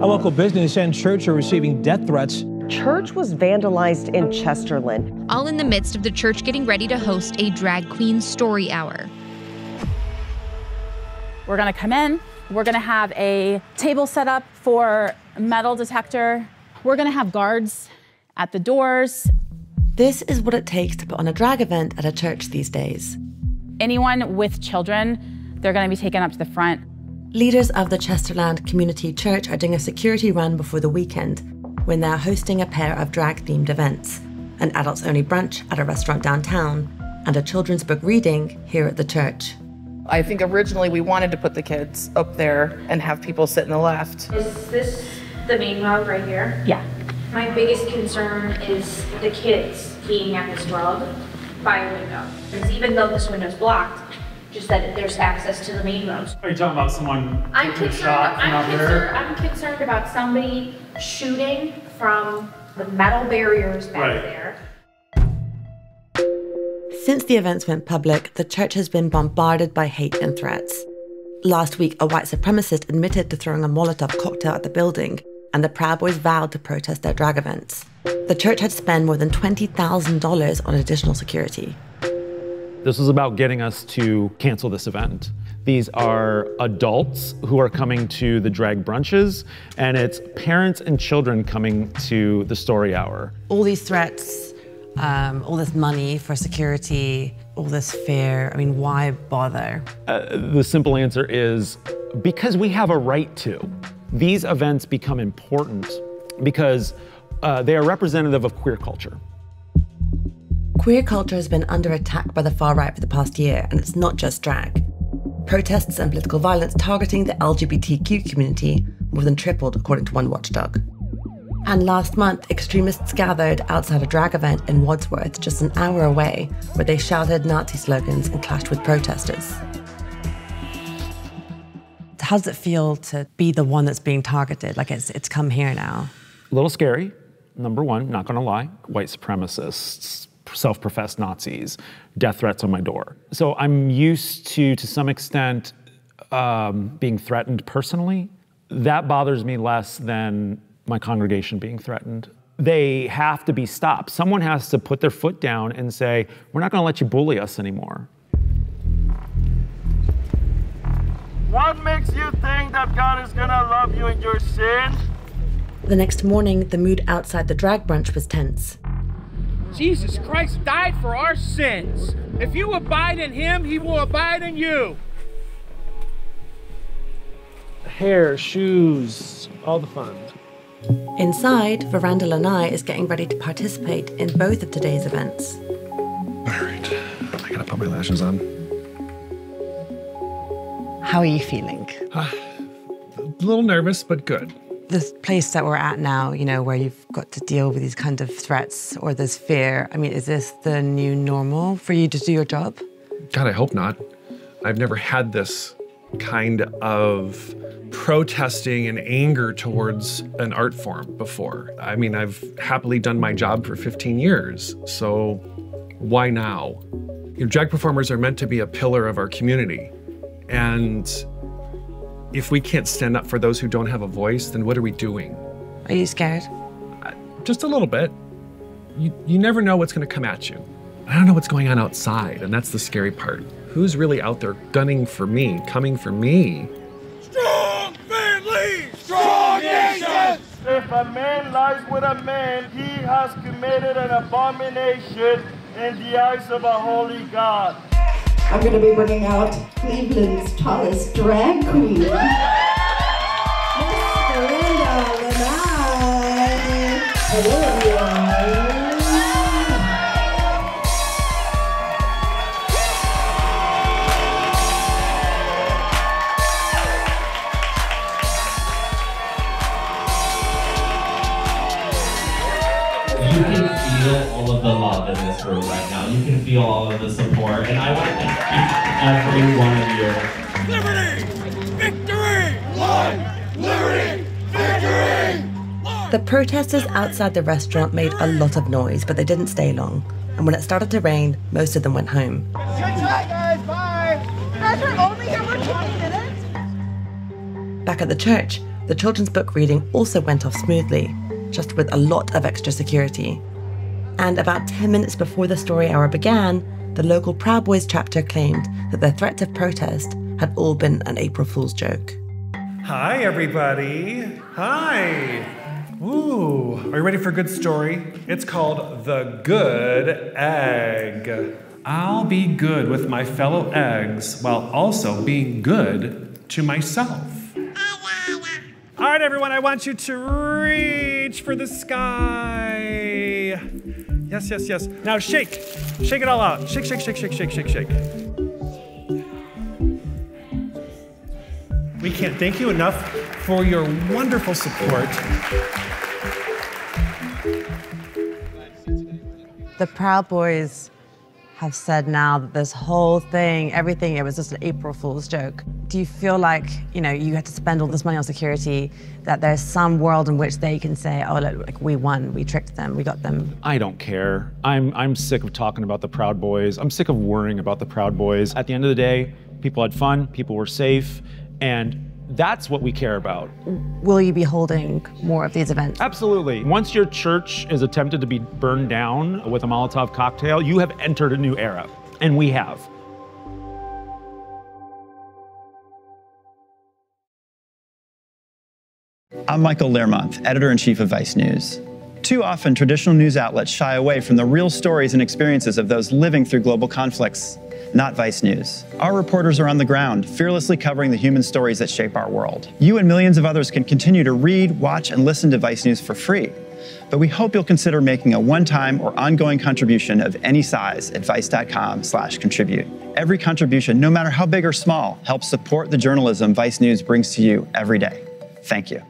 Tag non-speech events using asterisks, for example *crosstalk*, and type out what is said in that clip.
A local business and church are receiving death threats. Church was vandalized in Chesterland. All in the midst of the church getting ready to host a drag queen story hour. We're going to come in. We're going to have a table set up for metal detector. We're going to have guards at the doors. This is what it takes to put on a drag event at a church these days. Anyone with children, they're going to be taken up to the front. Leaders of the Chesterland Community Church are doing a security run before the weekend when they're hosting a pair of drag themed events an adults only brunch at a restaurant downtown and a children's book reading here at the church. I think originally we wanted to put the kids up there and have people sit in the left. Is this the main route right here? Yeah. My biggest concern is the kids being at this rug by a window. Because even though this window's blocked, just that there's access to the main roads. Are you talking about someone I'm taking a concerned, shot from I'm out concerned, there? I'm concerned about somebody shooting from the metal barriers back Right. there. Since the events went public, the church has been bombarded by hate and threats. Last week, a white supremacist admitted to throwing a Molotov cocktail at the building, and the Proud Boys vowed to protest their drag events. The church had spent more than $20,000 on additional security. This was about getting us to cancel this event. These are adults who are coming to the drag brunches, and it's parents and children coming to the story hour. All these threats, um, all this money for security, all this fear. I mean, why bother? Uh, the simple answer is because we have a right to. These events become important because uh, they are representative of queer culture. Queer culture has been under attack by the far right for the past year, and it's not just drag. Protests and political violence targeting the LGBTQ community more than tripled, according to one watchdog. And last month, extremists gathered outside a drag event in Wadsworth, just an hour away, where they shouted Nazi slogans and clashed with protesters. How does it feel to be the one that's being targeted? Like it's, it's come here now. A little scary, number one, not gonna lie. White supremacists, self professed Nazis, death threats on my door. So I'm used to, to some extent, um, being threatened personally. That bothers me less than my congregation being threatened. They have to be stopped. Someone has to put their foot down and say, We're not gonna let you bully us anymore. What makes you think that God is gonna love you in your sin? The next morning, the mood outside the drag brunch was tense. Jesus Christ died for our sins. If you abide in him, he will abide in you. Hair, shoes, all the fun. Inside, Veranda Lanai is getting ready to participate in both of today's events. All right, I gotta put my lashes on. How are you feeling? A little nervous, but good. This place that we're at now, you know, where you've got to deal with these kind of threats or this fear, I mean, is this the new normal for you to do your job? God, I hope not. I've never had this kind of protesting and anger towards an art form before. I mean, I've happily done my job for 15 years, so why now? You know, drag performers are meant to be a pillar of our community. And if we can't stand up for those who don't have a voice, then what are we doing? Are you scared? Just a little bit. You, you never know what's going to come at you. I don't know what's going on outside, and that's the scary part. Who's really out there gunning for me, coming for me? Strong family, strong nation. If a man lies with a man, he has committed an abomination in the eyes of a holy God. I'm going to be bringing out Cleveland's tallest drag queen, *laughs* Miss. Hello, this room right now. You can feel all of the support, and I want to thank each every one of you. Liberty! Victory! One! Liberty! Victory! The protesters outside the restaurant made a lot of noise, but they didn't stay long. And when it started to rain, most of them went home. Good try, guys. Bye. You guys are only here for 20 minutes? Back at the church, The children's book reading also went off smoothly, just with a lot of extra security. And about 10 minutes before the story hour began, the local Proud Boys chapter claimed that their threat of protest had all been an April Fool's joke. Hi, everybody. Hi. Ooh, are you ready for a good story? It's called The Good Egg. I'll be good with my fellow eggs while also being good to myself. All right, everyone, I want you to reach for the sky. Yes, yes, yes. Now shake. Shake it all out. Shake, shake, shake, shake, shake, shake, shake. We can't thank you enough for your wonderful support. The Proud Boys have said now that this whole thing, everything, it was just an April Fool's joke. Do you feel like, you know, you had to spend all this money on security, that there's some world in which they can say, oh, look, like we won, we tricked them, we got them? I don't care. I'm, I'm sick of talking about the Proud Boys. I'm sick of worrying about the Proud Boys. At the end of the day, people had fun, people were safe, and that's what we care about. Will you be holding more of these events? Absolutely. Once your church is attempted to be burned down with a Molotov cocktail, you have entered a new era. And we have. I'm Michael Learmonth, editor in chief of Vice News. Too often, traditional news outlets shy away from the real stories and experiences of those living through global conflicts, not Vice News. Our reporters are on the ground, fearlessly covering the human stories that shape our world. You and millions of others can continue to read, watch, and listen to Vice News for free. But we hope you'll consider making a one-time or ongoing contribution of any size at vice.com/contribute. Every contribution, no matter how big or small, helps support the journalism Vice News brings to you every day. Thank you.